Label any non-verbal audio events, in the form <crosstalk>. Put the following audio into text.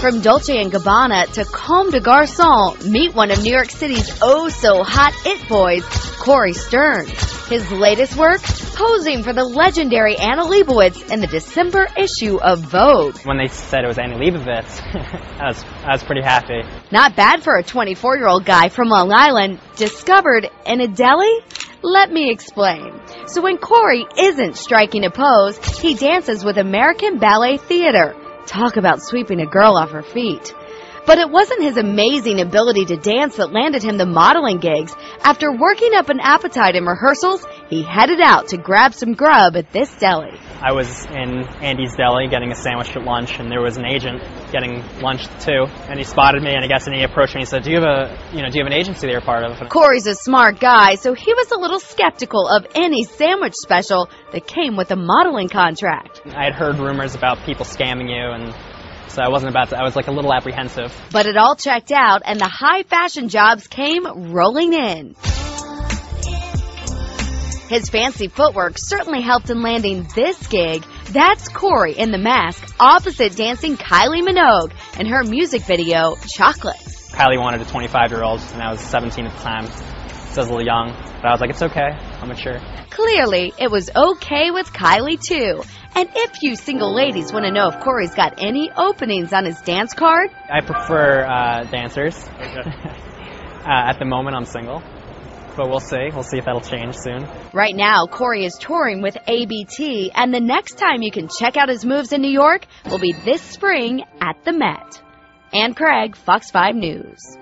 From Dolce & Gabbana to Comme des Garçons, meet one of New York City's oh-so-hot it boys, Cory Stearns. His latest work? Posing for the legendary Annie Leibovitz in the December issue of Vogue. When they said it was Annie Leibovitz, <laughs> I, was, I was pretty happy. Not bad for a 24-year-old guy from Long Island, discovered in a deli? Let me explain. So when Cory isn't striking a pose, he dances with American Ballet Theater. Talk about sweeping a girl off her feet. But it wasn't his amazing ability to dance that landed him the modeling gigs. After working up an appetite in rehearsals, he headed out to grab some grub at this deli. I was in Andy's deli getting a sandwich at lunch, and there was an agent getting lunch too. And he spotted me, and I guess and he approached me and said, "Do you have a, you know, do you have an agency that you're part of?" Cory's a smart guy, so he was a little skeptical of any sandwich special that came with a modeling contract. I had heard rumors about people scamming you and so I wasn't about to, I was like a little apprehensive. But it all checked out and the high fashion jobs came rolling in. His fancy footwork certainly helped in landing this gig. That's Cory in the mask, opposite dancing Kylie Minogue in her music video, Chocolate. Kylie wanted a 25 year old, and I was 17 at the time. So I was a little young, but I was like, it's okay. I'm mature. Clearly, it was okay with Kylie too. And if you single ladies want to know if Cory's got any openings on his dance card, I prefer uh, dancers. <laughs> uh, at the moment, I'm single. But we'll see. We'll see if that'll change soon. Right now, Cory is touring with ABT, and the next time you can check out his moves in New York will be this spring at the Met. Ann Craig, Fox 5 News.